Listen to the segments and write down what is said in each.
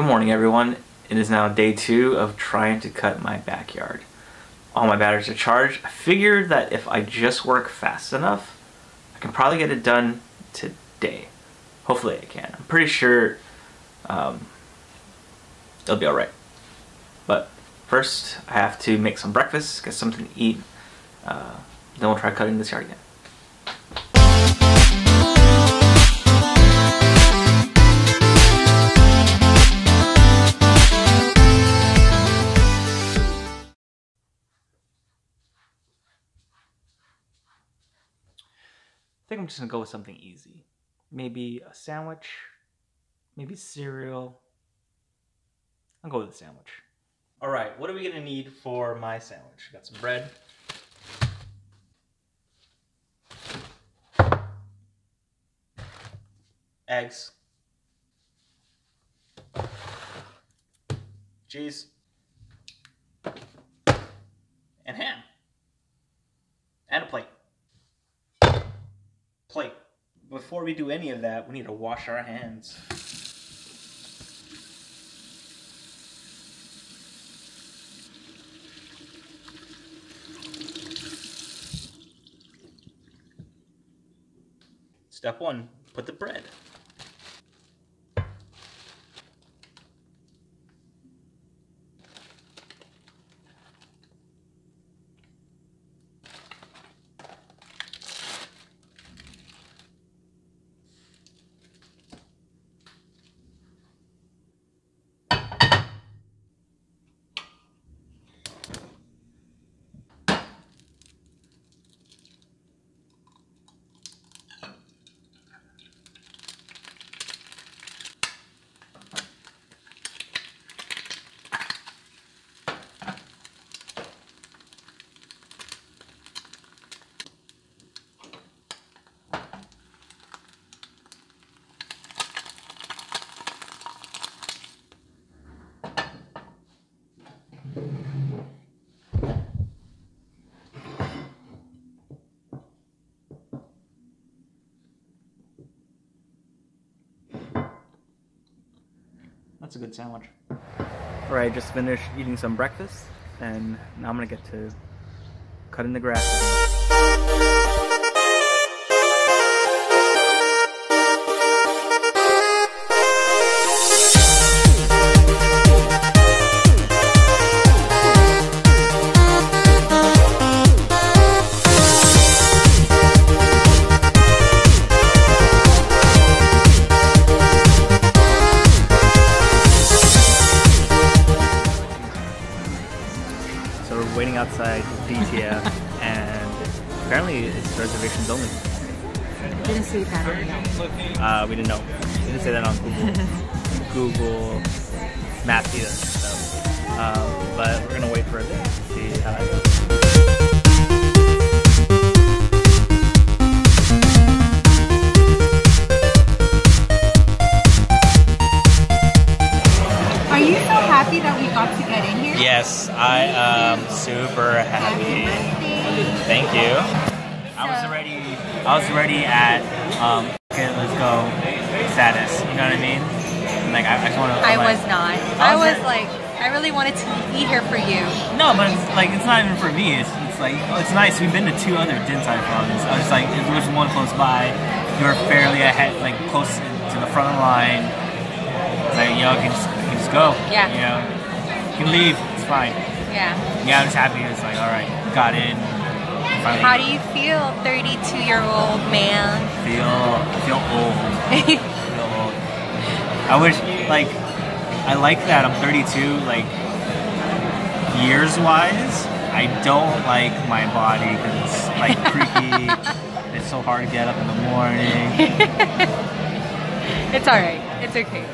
Good morning everyone. It is now day two of trying to cut my backyard. All my batteries are charged. I figured that if I just work fast enough, I can probably get it done today. Hopefully I can. I'm pretty sure um, it'll be alright. But first I have to make some breakfast, get something to eat, uh, then we'll try cutting this yard again. Think I'm just gonna go with something easy. Maybe a sandwich, maybe cereal. I'll go with a sandwich. All right, what are we gonna need for my sandwich? Got some bread. Eggs. Cheese. And ham. And a plate plate. Before we do any of that, we need to wash our hands. Step one, put the bread. That's a good sandwich. Alright, just finished eating some breakfast, and now I'm gonna get to cutting the grass. DTF, and apparently it's reservations only. Didn't see that on Uh, we didn't know. Didn't say that on Google Google Maps either. So, um, but we're gonna wait for a bit to see how that goes. Yes, I am super happy. Thank you. I was already, I was already at um, okay, let's go status. You know what I mean? Like I, I just want to. I was not. I I was like, I really wanted to eat here for you. No, but it's like it's not even for me. It's, it's like oh, it's nice. We've been to two other Din Tai Fungs. I was like, if there was one close by, you were fairly ahead, like close to the front line. It's like you know, you can just, you can just go. Yeah. You know, you can leave. Fine. Yeah. Yeah, I was happy. It's like all right, got in. Finally How do you feel, 32 year old man? feel feel old? Feel old. I wish like I like that I'm 32. Like years wise, I don't like my body because it's like creaky. it's so hard to get up in the morning. it's alright. It's okay.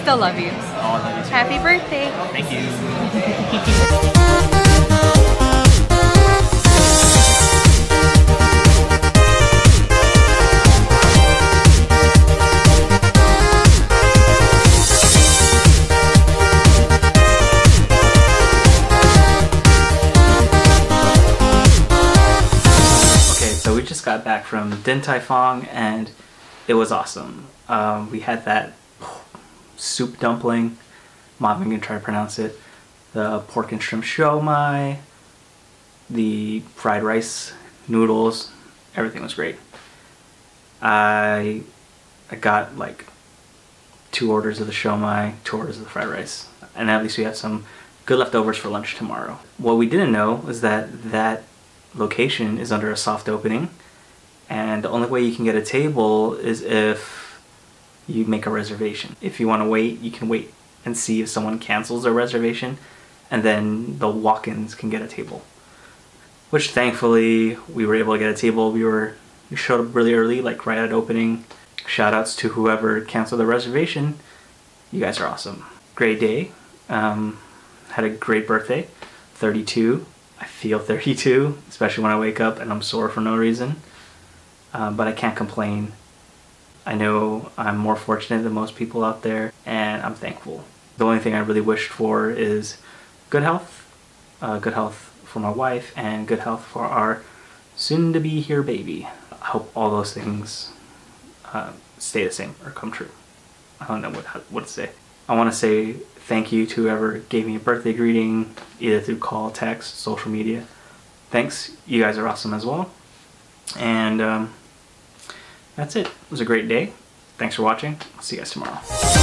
Still love you. Oh, I love you too. Happy birthday. Thank you. Okay, so we just got back from Din Tai Fung and it was awesome. Um, we had that soup dumpling mom I'm not even gonna try to pronounce it. The pork and shrimp shumai, the fried rice, noodles, everything was great. I I got like two orders of the shumai, two orders of the fried rice, and at least we have some good leftovers for lunch tomorrow. What we didn't know is that that location is under a soft opening, and the only way you can get a table is if you make a reservation. If you want to wait, you can wait and see if someone cancels their reservation, and then the walk-ins can get a table. Which thankfully we were able to get a table. We were we showed up really early, like right at opening. Shout outs to whoever canceled the reservation. You guys are awesome. Great day. Um, had a great birthday. 32. I feel 32, especially when I wake up and I'm sore for no reason. Um, but I can't complain. I know I'm more fortunate than most people out there, and I'm thankful. The only thing I really wished for is good health, uh, good health for my wife, and good health for our soon to be here baby. I hope all those things uh, stay the same or come true. I don't know what, what to say. I want to say thank you to whoever gave me a birthday greeting, either through call, text, social media. Thanks. You guys are awesome as well. And um, that's it. It was a great day. Thanks for watching. I'll see you guys tomorrow.